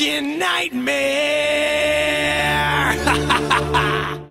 fucking nightmare.